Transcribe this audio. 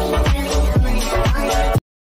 Thank you.